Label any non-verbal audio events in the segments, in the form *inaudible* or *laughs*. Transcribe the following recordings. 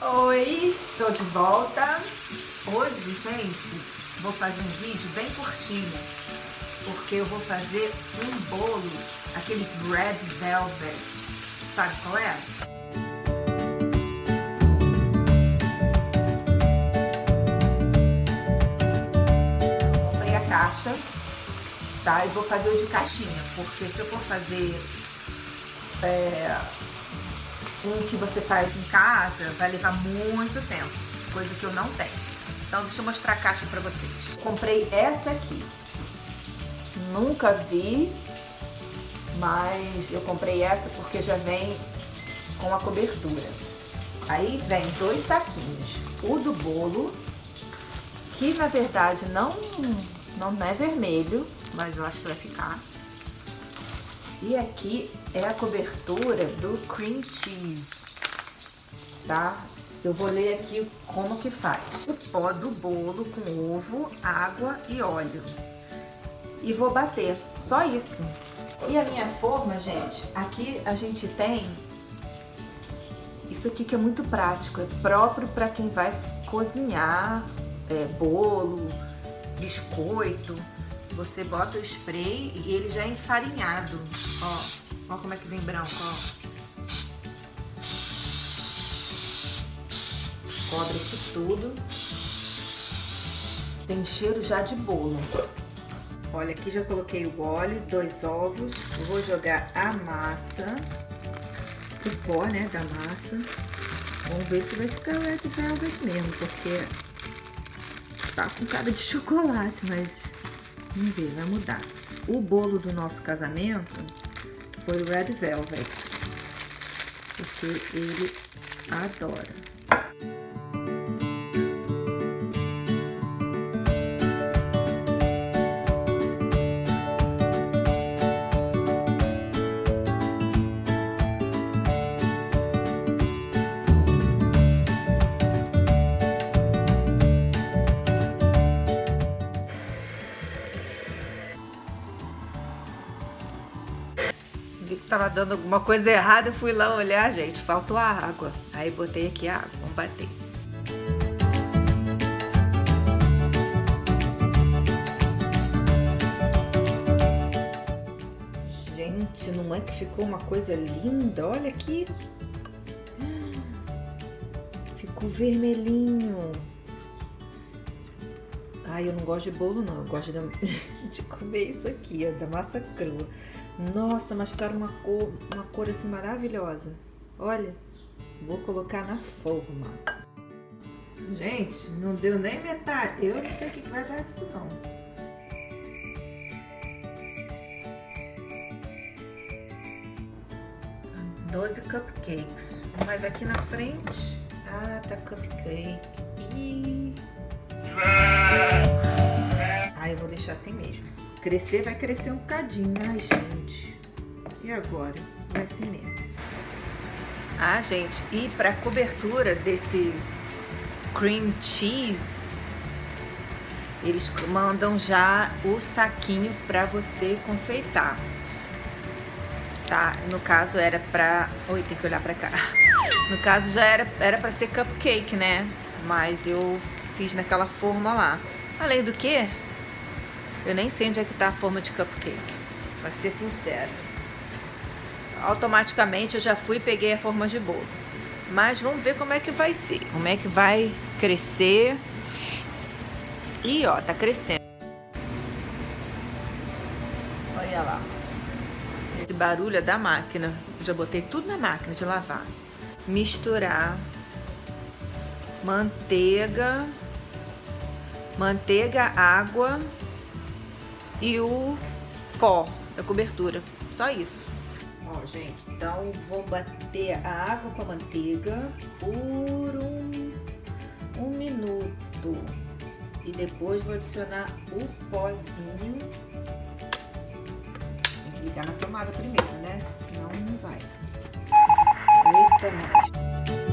Oi, estou de volta. Hoje, gente, vou fazer um vídeo bem curtinho, porque eu vou fazer um bolo, aqueles red velvet. Sabe qual é? Comprei a caixa, tá? E vou fazer o de caixinha, porque se eu for fazer é, um que você faz em casa vai levar muito tempo, coisa que eu não tenho. Então deixa eu mostrar a caixa pra vocês. Comprei essa aqui. Nunca vi, mas eu comprei essa porque já vem com a cobertura. Aí vem dois saquinhos. O do bolo, que na verdade não, não é vermelho, mas eu acho que vai ficar. E aqui é a cobertura do cream cheese, tá? Eu vou ler aqui como que faz. O pó do bolo com ovo, água e óleo. E vou bater, só isso. E a minha forma, gente, aqui a gente tem isso aqui que é muito prático, é próprio para quem vai cozinhar é, bolo, biscoito. Você bota o spray e ele já é enfarinhado. Ó, ó como é que vem branco, ó. Cobre isso tudo. Tem cheiro já de bolo. Olha, aqui já coloquei o óleo, dois ovos. Vou jogar a massa, o pó, né, da massa. Vamos ver se vai ficar red velvet mesmo, porque tá com cara de chocolate, mas Ver, vai mudar. O bolo do nosso casamento foi o Red Velvet, porque ele adora. Vi que tava dando alguma coisa errada, eu fui lá olhar, gente, faltou a água. Aí botei aqui a água, vamos bater. Gente, não é que ficou uma coisa linda? Olha aqui. Ficou vermelhinho. Ai, eu não gosto de bolo, não. Eu gosto de, *laughs* de comer isso aqui, ó, da massa crua. Nossa, mas tá uma cor, uma cor assim maravilhosa. Olha, vou colocar na forma. Gente, não deu nem metade. Eu não sei o que vai dar disso, não. Doze cupcakes. Mas aqui na frente... Ah, tá cupcake. Ih... deixar assim mesmo. Crescer vai crescer um bocadinho, ai gente. E agora? Vai assim mesmo. Ah, gente, e para cobertura desse cream cheese, eles mandam já o saquinho para você confeitar. Tá? No caso era para, oi, tem que olhar para cá. No caso já era era para ser cupcake, né? Mas eu fiz naquela forma lá. Além do que, eu nem sei onde é que tá a forma de cupcake, pra ser sincera. Automaticamente eu já fui e peguei a forma de bolo. Mas vamos ver como é que vai ser, como é que vai crescer. E ó, tá crescendo. Olha lá. Esse barulho é da máquina. já botei tudo na máquina de lavar. Misturar manteiga manteiga, água e o pó da cobertura. Só isso. Ó, gente, então vou bater a água com a manteiga por um, um minuto. E depois vou adicionar o pozinho. Tem que ligar na tomada primeiro, né? Senão não vai. Eita.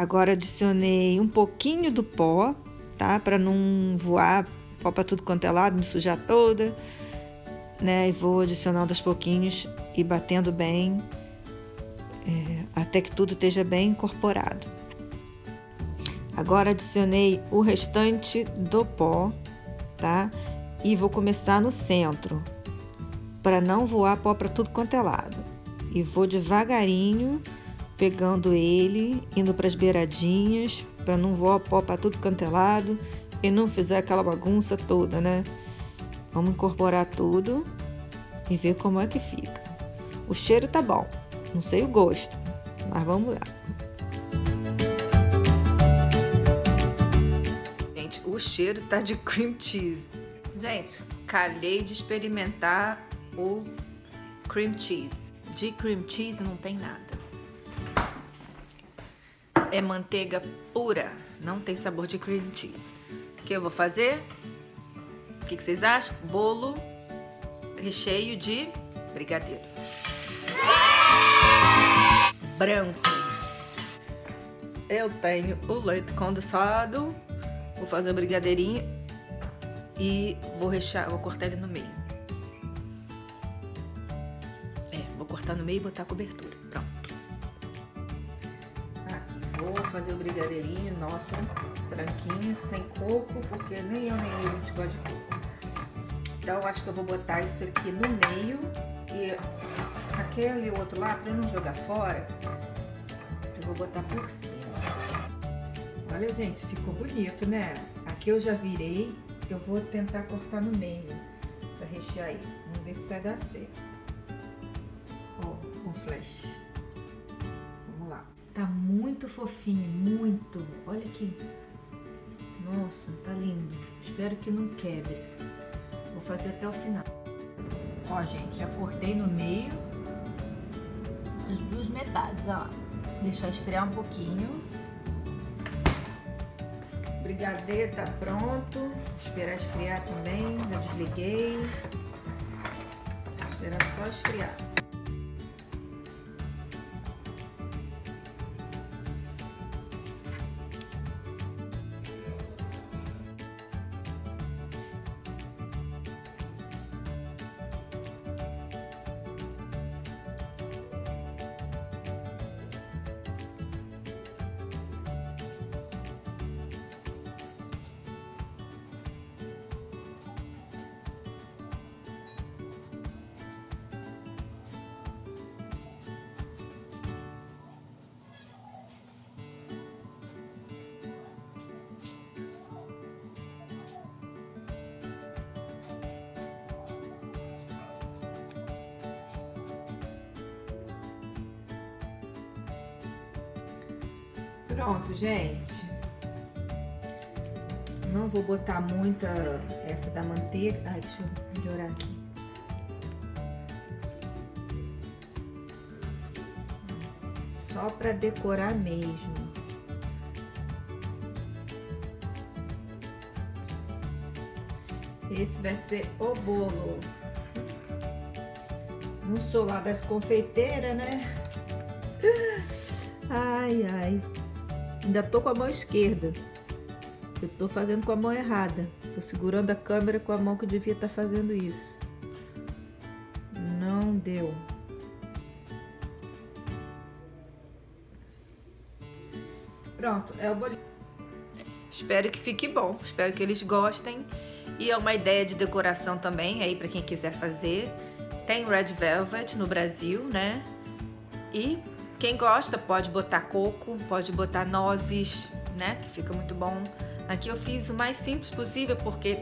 Agora adicionei um pouquinho do pó tá? Para não voar pó para tudo quanto é lado, me sujar toda, né? E vou adicionando aos pouquinhos e batendo bem é, até que tudo esteja bem incorporado. Agora adicionei o restante do pó, tá? E vou começar no centro, para não voar pó para tudo quanto é lado. E vou devagarinho pegando ele, indo para as beiradinhas, para não voar pó para tudo quanto é e não fizer aquela bagunça toda, né? Vamos incorporar tudo e ver como é que fica. O cheiro tá bom, não sei o gosto, mas vamos lá. Gente, o cheiro tá de cream cheese. Gente, calhei de experimentar o cream cheese. De cream cheese não tem nada. É manteiga pura, não tem sabor de cream cheese. O que eu vou fazer? O que vocês acham? Bolo recheio de brigadeiro. Branco. Eu tenho o leite condensado. Vou fazer o brigadeirinho e vou rechear, vou cortar ele no meio. É, vou cortar no meio e botar a cobertura. Pronto. Vou fazer o brigadeirinho nosso, branquinho, sem coco, porque nem eu nem ele gosta de coco. Então, acho que eu vou botar isso aqui no meio e aquele outro lá, para não jogar fora, eu vou botar por cima. Olha, gente, ficou bonito, né? Aqui eu já virei, eu vou tentar cortar no meio para rechear aí. Vamos ver se vai dar certo. Ó, com flash. Tá muito fofinho, muito. Olha aqui. Nossa, tá lindo. Espero que não quebre. Vou fazer até o final. Ó, gente, já cortei no meio as duas metades, ó. Deixar esfriar um pouquinho. O brigadeiro tá pronto. Vou esperar esfriar também. Já desliguei. Vou esperar só esfriar. Pronto, gente. Não vou botar muita essa da manteiga. Ai, deixa eu melhorar aqui. Só para decorar mesmo. Esse vai ser o bolo. Não sou lá das confeiteiras, né? *laughs* Ai, ai. Ainda tô com a mão esquerda. Eu tô fazendo com a mão errada. Tô segurando a câmera com a mão que devia estar tá fazendo isso. Não deu. Pronto, é o bolinho. Espero que fique bom, espero que eles gostem. E é uma ideia de decoração também aí para quem quiser fazer. Tem Red Velvet no Brasil, né? E quem gosta pode botar coco, pode botar nozes, né? Que fica muito bom. Aqui eu fiz o mais simples possível porque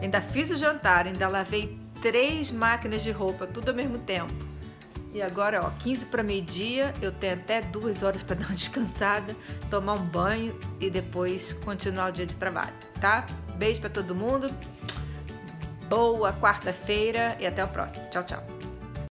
ainda fiz o jantar, ainda lavei três máquinas de roupa, tudo ao mesmo tempo. E agora, ó, 15 para meio-dia, eu tenho até duas horas para *laughs* dar uma descansada, tomar um banho e depois continuar o dia de trabalho, tá? Beijo para todo mundo. Boa quarta-feira e até o próximo. Tchau, tchau.